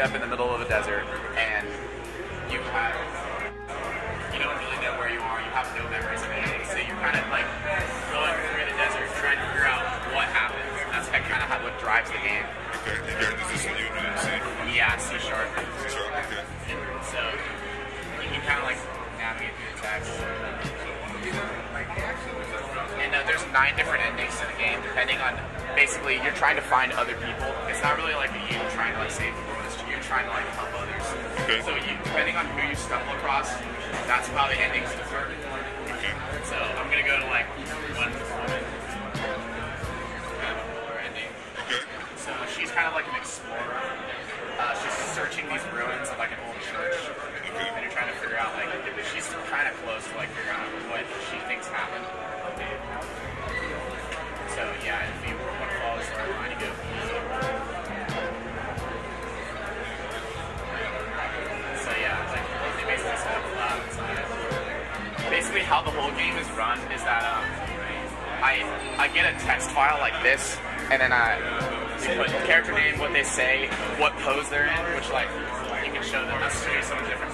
up in the middle of the desert. nine different endings to the game, depending on basically you're trying to find other people. It's not really like you trying to like save the world; it's you trying to like help others. Okay. So you, depending on who you stumble across, that's how the endings differ. Okay. So I'm gonna go to always run is that um, I I get a text file like this, and then I put character name, what they say, what pose they're in, which like you can show them different.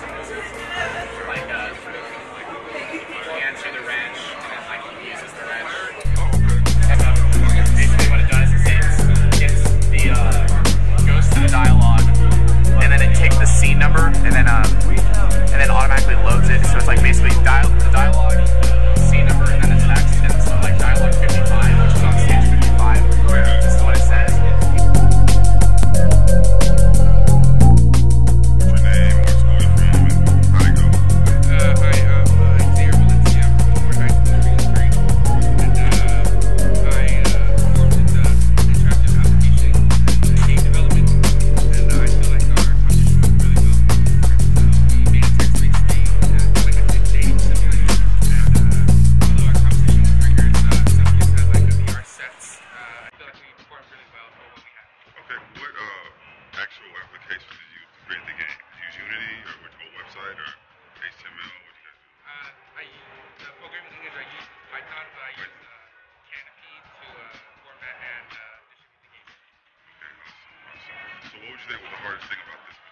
yesterday was the hardest thing about this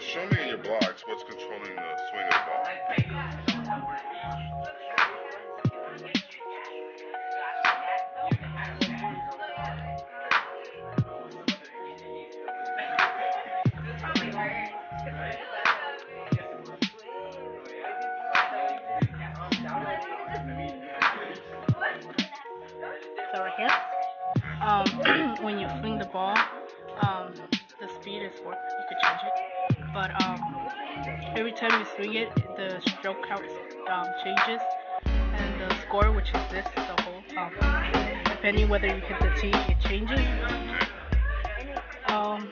So show me in your blocks what's controlling the swing of the ball. So I guess um, when you swing the ball, but um, every time you swing it, the stroke count um, changes and the score, which is this, the whole, um, depending whether you hit the tee, it changes. Um,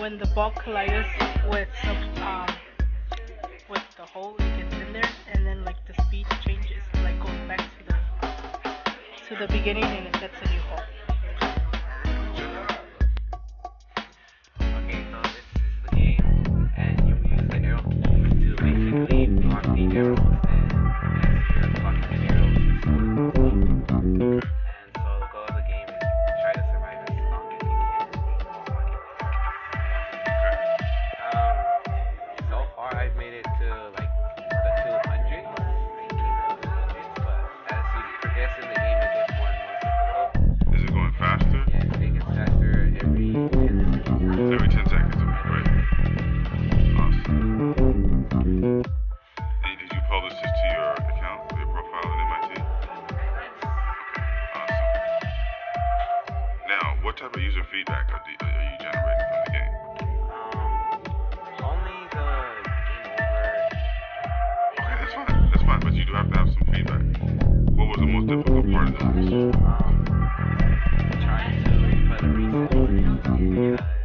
when the ball collides with um, with the hole, it gets in there, and then like the speed changes, like goes back to the to the beginning, and it sets a new hole. impact are, are you generating from the game? Um, okay, that's fine. That's fine, but you do have to have some feedback. What was the most difficult part of the match? Um, trying to put a reset because.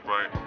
Sprite.